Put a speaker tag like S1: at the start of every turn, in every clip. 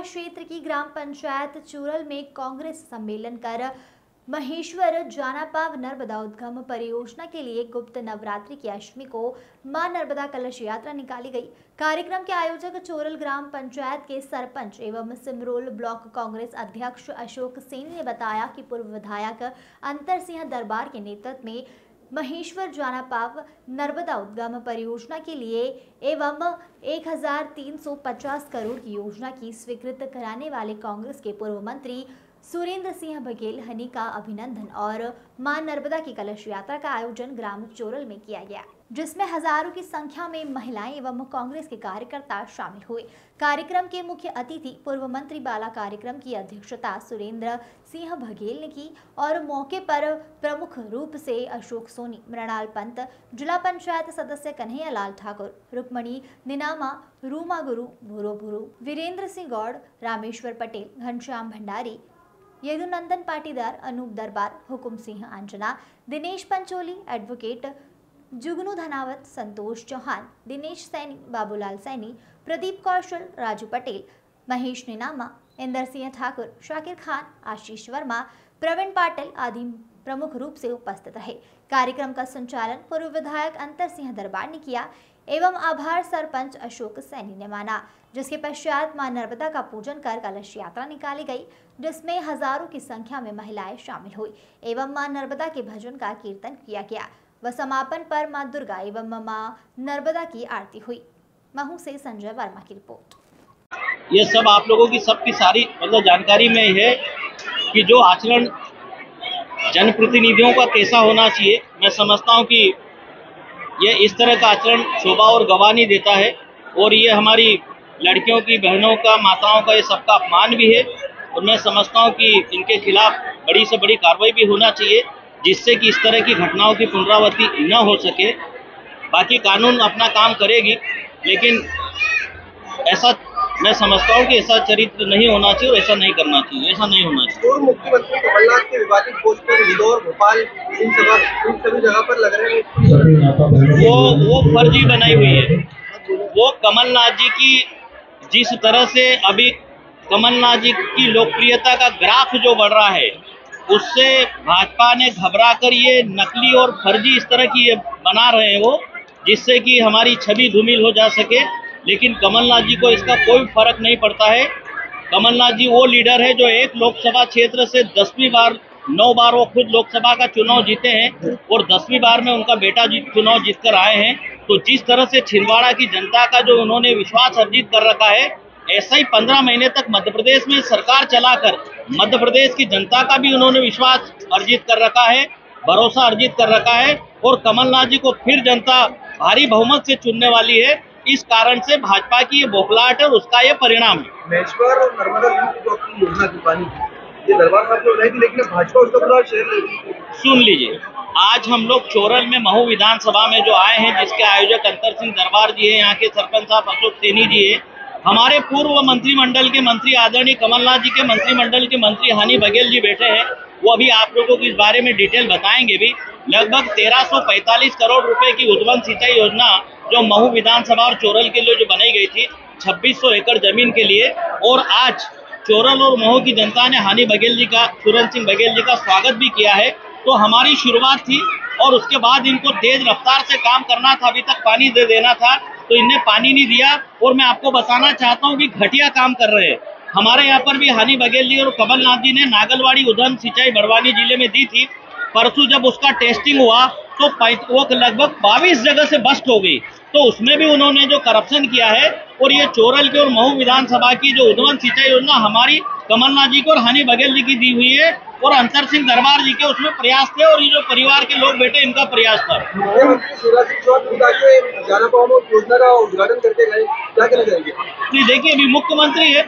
S1: क्षेत्र की ग्राम पंचायत चूरल में कांग्रेस सम्मेलन कर महेश्वर जानापाव नर्मदा उद्गम परियोजना के लिए गुप्त नवरात्रि की अष्टमी को माँ नर्मदा कलश यात्रा निकाली गई। कार्यक्रम के आयोजक चोरल ग्राम पंचायत के सरपंच एवं सिमरोल ब्लॉक कांग्रेस अध्यक्ष अशोक सेनी ने बताया कि पूर्व विधायक अंतर सिंह दरबार के नेतृत्व में महेश्वर जानापाव नर्मदा उद्गम परियोजना के लिए एवं 1350 करोड़ की योजना की स्वीकृत कराने वाले कांग्रेस के पूर्व मंत्री सुरेंद्र सिंह बघेल हनी का अभिनंदन और माँ नर्मदा की कलश यात्रा का आयोजन ग्राम चोरल में किया गया। जिसमें हज़ारों की संख्या में महिलाएँ एवं कांग्रेस के कार्यकर्ता शामिल हुए। कार्यक्रम के मुख्य अतिथि पूर्व मंत्री बाला कार्यक्रम की अध्यक्षता सुरेंद्र सिंह बघेल ने की और मौके पर प्रमुख रूप से अशोक सोनी, मृणाल पंत, जिला पंचायत सदस्य कन्हैया लाल ठाकुर, रुक्मणी, निनामा, रूमा गुरु, भूरो भूरो, वीरेंद्र सिंह गौड़, रामेश्वर पटेल, घनश्याम भंडारी, यदुनंदन पाटीदार, अनूप दरबार, हुकुम सिंह अंजना दिनेश पंचोली, एडवोकेट जुगनू धनावत, संतोष चौहान, दिनेश सैनी, बाबूलाल सैनी, प्रदीप कौशल, राजू पटेल, महेश निनामा, इंदर सिंह ठाकुर, शाकिर खान, आशीष वर्मा, प्रवीण पाटिल आदि प्रमुख रूप से उपस्थित रहे। कार्यक्रम का संचालन पूर्व विधायक अंतर सिंह दरबार ने किया एवं आभार सरपंच अशोक सैनी ने माना, जिसके पश्चात माँ नर्मदा का पूजन कर कलश यात्रा निकाली गई, जिसमें हज़ारों की संख्या में महिलाएँ शामिल हुई, एवं माँ नर्मदा के भजन का कीर्तन किया गया। व समापन पर माँ दुर्गा एवं माँ नर्मदा की आरती हुई। महू से संजय वर्मा की रिपोर्ट।
S2: ये सब आप लोगों की सबकी सारी मतलब जानकारी में है कि जो आचरण जनप्रतिनिधियों का कैसा होना चाहिए, मैं समझता हूँ कि ये इस तरह का आचरण शोभा और गवाह नहीं देता है और ये हमारी लड़कियों की, बहनों का, माताओं का, ये सबका अपमान भी है और मैं समझता हूँ कि इनके खिलाफ बड़ी से बड़ी कार्रवाई भी होना चाहिए। जिससे कि इस तरह की घटनाओं की पुनरावृत्ति न हो सके। बाकी कानून अपना काम करेगी लेकिन ऐसा मैं समझता हूँ कि ऐसा चरित्र नहीं होना चाहिए और ऐसा नहीं करना चाहिए ऐसा नहीं होना चाहिए।
S3: पूर्व मुख्यमंत्री कमलनाथ के विवादित पोस्ट पर इंदौर भोपाल इन सभी जगह पर लग रहे हैं
S2: वो वो फर्जी बनाई हुई है। वो कमलनाथ जी की जिस तरह से अभी कमलनाथ जी की लोकप्रियता का ग्राफ जो बढ़ रहा है उससे भाजपा ने घबरा कर ये नकली और फर्जी इस तरह की ये बना रहे हैं वो, जिससे कि हमारी छवि धूमिल हो जा सके। लेकिन कमलनाथ जी को इसका कोई फ़र्क नहीं पड़ता है। कमलनाथ जी वो लीडर है जो एक लोकसभा क्षेत्र से दसवीं बार, नौ बार वो खुद लोकसभा का चुनाव जीते हैं और दसवीं बार में उनका बेटा जी चुनाव जीत कर आए हैं। तो जिस तरह से छिंदवाड़ा की जनता का जो उन्होंने विश्वास अर्जित कर रखा है, ऐसा ही पंद्रह महीने तक मध्य प्रदेश में सरकार चलाकर मध्य प्रदेश की जनता का भी उन्होंने विश्वास अर्जित कर रखा है भरोसा अर्जित कर रखा है और कमलनाथ जी को फिर जनता भारी बहुमत से चुनने वाली है। इस कारण से भाजपा की ये बौखलाहट है और उसका ये परिणाम है।
S3: और नर्मदा लिंक जो आपकी योजना थी पानी की ये दरबार साहब को बनाई लेकिन भाजपा उसका पूरा शेयर
S2: सुन लीजिए आज हम लोग चोरल में महू विधानसभा में जो आए हैं जिसके आयोजक अंतर सिंह दरबार जी है यहाँ के सरपंच साहब अशोक सेनी जी है हमारे पूर्व मंत्रिमंडल के मंत्री आदरणीय कमलनाथ जी के मंत्रिमंडल के मंत्री हनी बघेल जी बैठे हैं। वो अभी आप लोगों को इस बारे में डिटेल बताएँगे भी। लगभग 1345 करोड़ रुपए की उद्वन सिंचाई योजना जो महू विधानसभा और चोरल के लिए जो बनाई गई थी 2600 एकड़ ज़मीन के लिए। और आज चोरल और महू की जनता ने हानि बघेल जी का सुरेंद्र सिंह बघेल जी का स्वागत भी किया है। तो हमारी शुरुआत थी और उसके बाद इनको तेज रफ्तार से काम करना था, अभी तक पानी दे देना था। तो इनने पानी नहीं दिया और मैं आपको बताना चाहता हूँ कि घटिया काम कर रहे हैं। हमारे यहाँ पर भी हानि बघेल जी और कमलनाथ जी ने नागलवाड़ी उधन सिंचाई बड़वानी ज़िले में दी थी। परसों जब उसका टेस्टिंग हुआ तो वो लगभग बाईस जगह से बस्ट हो गई। तो उसमें भी उन्होंने जो करप्शन किया है और ये चोरल के और महू विधानसभा की जो उद्वन सिंचाई योजना हमारी कमलनाथ जी को और हनी बघेल जी की दी हुई है और अंतर सिंह दरबार जी के उसमें प्रयास थे और ये जो परिवार के लोग बैठे इनका प्रयास था।
S3: योजना का उद्घाटन करके गए क्या कहना चाहेंगे?
S2: नहीं देखिए अभी मुख्यमंत्री है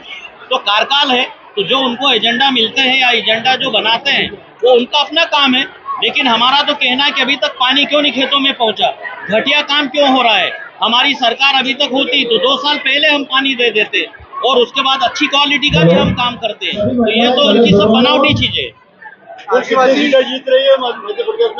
S2: तो कार्यकाल है तो जो उनको एजेंडा मिलते हैं या एजेंडा जो बनाते हैं वो उनका अपना काम है। लेकिन हमारा तो कहना है कि अभी तक पानी क्यों नहीं खेतों में पहुँचा? घटिया काम क्यों हो रहा है? हमारी सरकार अभी तक होती तो दो साल पहले हम पानी दे देते और उसके बाद अच्छी क्वालिटी का भी हम काम करते। हैं तो ये तो उनकी सब बनावटी चीज़ें
S3: जीत रही है मध्य प्रदेश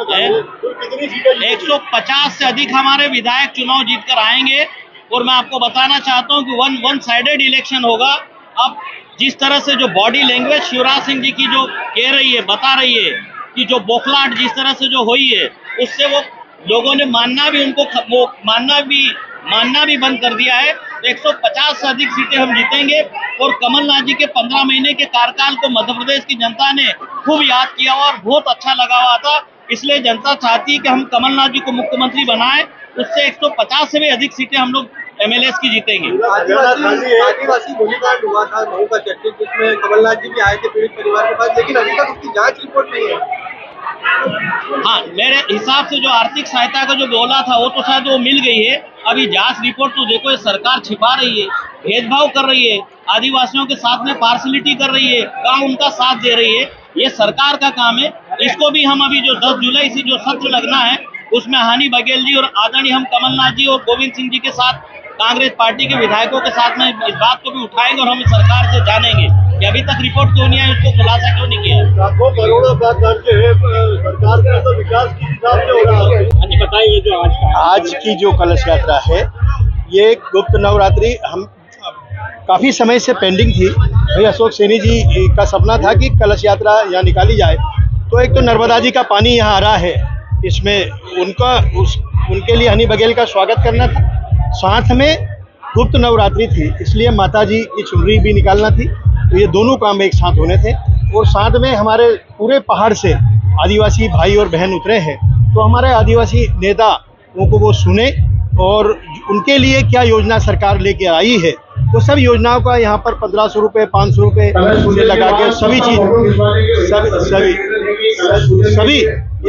S3: में
S2: एक सौ पचास से अधिक हमारे विधायक चुनाव जीत कर आएँगे। और मैं आपको बताना चाहता हूँ कि वन वन साइडेड इलेक्शन होगा। अब जिस तरह से जो बॉडी लैंग्वेज शिवराज सिंह जी की जो कह रही है बता रही है कि जो बौखलाहट जिस तरह से जो हुई है उससे वो लोगों ने मानना भी उनको वो मानना भी मानना भी बंद कर दिया है। तो 150 से अधिक सीटें हम जीतेंगे और कमलनाथ जी के 15 महीने के कार्यकाल को मध्य प्रदेश की जनता ने खूब याद किया और बहुत अच्छा लगा हुआ था। इसलिए जनता चाहती है कि हम कमलनाथ जी को मुख्यमंत्री बनाएँ। उससे 150 से भी अधिक सीटें हम लोग एमएलए की जीतेंगे।
S3: आदिवासी गोलीकांड हुआ था कमलनाथ जी भी आए थे, पीड़ित परिवार के पास, लेकिन अभी तक उसकी जाँच रिपोर्ट नहीं है।
S2: हाँ मेरे हिसाब से जो आर्थिक सहायता का जो बोला था, वो तो शायद वो मिल गई है। अभी जाँच रिपोर्ट तो देखो, ये सरकार छिपा रही है, भेदभाव कर रही है, आदिवासियों के साथ में पार्सलिटी कर रही है कहाँ उनका साथ दे रही है। ये सरकार का काम है। इसको भी हम अभी जो 10 जुलाई से जो सत्र लगना है, उसमें हानि बघेल जी और आदरणीय हम कमलनाथ जी और गोविंद सिंह जी के साथ, कांग्रेस पार्टी के विधायकों के साथ में इस बात को भी उठाएँगे और हम सरकार से जानेंगे। कि अभी तक रिपोर्ट क्यों नहीं आई? उसको खुलासा क्यों नहीं किया?
S4: का खर्च सरकार का तो विकास किस हिसाब से हो रहा है।
S2: बताइए जो आज का
S4: आज की जो कलश यात्रा है ये गुप्त नवरात्रि हम काफ़ी समय से पेंडिंग थी। भाई अशोक सैनी जी का सपना था कि कलश यात्रा यहाँ निकाली जाए। तो एक तो नर्मदा जी का पानी यहाँ आ रहा है। इसमें उनका उस उनके लिए हनी बघेल का स्वागत करना था। साथ में गुप्त नवरात्रि थी इसलिए माता जी की चुनरी भी निकालना थी। तो ये दोनों काम एक साथ होने थे। और साथ में हमारे पूरे पहाड़ से आदिवासी भाई और बहन उतरे हैं। तो हमारे आदिवासी नेता उनको वो सुने और उनके लिए क्या योजना सरकार लेके आई है वो सब योजनाओं का यहाँ पर पंद्रह सौ रुपये पाँच सौ रुपये से लगा के सभी चीज़ सब सभी सभी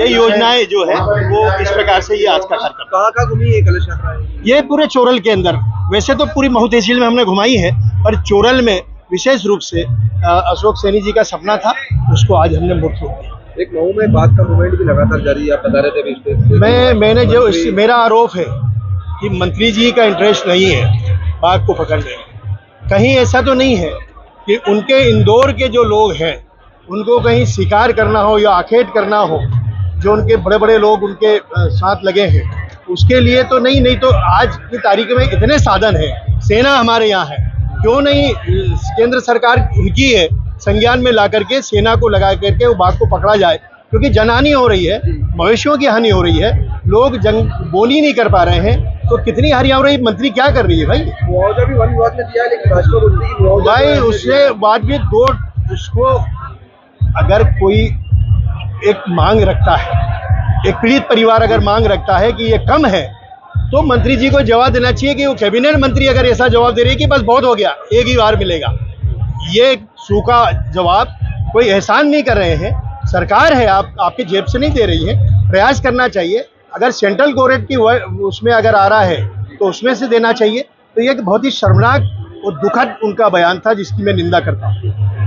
S4: ये योजनाएँ जो है वो इस प्रकार से ये आज का कार्यक्रम।
S3: कहाँ कहाँ घूमी ये कलश यात्रा?
S4: ये पूरे चोरल के अंदर। वैसे तो पूरी महू तहसील में हमने घुमाई है पर चोरल में विशेष रूप से अशोक सैनी जी का सपना था उसको आज हमने मूर्त रूप दिया।
S3: एक मऊ में बात का मूवमेंट भी लगातार जारी है आप बता रहे थे।
S4: मैं मैंने जो इस, मेरा आरोप है कि मंत्री जी का इंटरेस्ट नहीं है बाघ को पकड़ने में कहीं ऐसा तो नहीं है कि उनके इंदौर के जो लोग हैं उनको कहीं शिकार करना हो या आखेट करना हो जो उनके बड़े बड़े लोग उनके साथ लगे हैं उसके लिए तो नहीं नहीं तो आज की तारीख में इतने साधन हैं सेना हमारे यहाँ है। क्यों नहीं केंद्र सरकार उनकी है संज्ञान में ला करके सेना को लगा करके वो बाघ को पकड़ा जाए क्योंकि जनहानि हो रही है मवेशियों की हानि हो रही है लोग जंग बोली नहीं कर पा रहे हैं तो कितनी हानि हो रही मंत्री क्या कर रही है भाई
S3: मुआवजा भी वन विभाग ने दिया लेकिन है
S4: भाई। उससे बाद में दो उसको अगर कोई एक मांग रखता है एक पीड़ित परिवार अगर मांग रखता है कि ये कम है तो मंत्री जी को जवाब देना चाहिए कि वो कैबिनेट मंत्री अगर ऐसा जवाब दे रही है कि बस बहुत हो गया, एक ही बार मिलेगा। ये सूखा जवाब कोई एहसान नहीं कर रहे हैं। सरकार है, आप, आपकी जेब से नहीं दे रही है। प्रयास करना चाहिए। अगर सेंट्रल गवर्नमेंट की उसमें अगर आ रहा है तो उसमें से देना चाहिए। तो ये बहुत ही शर्मनाक और दुखद उनका बयान था, जिसकी मैं निंदा करता हूँ।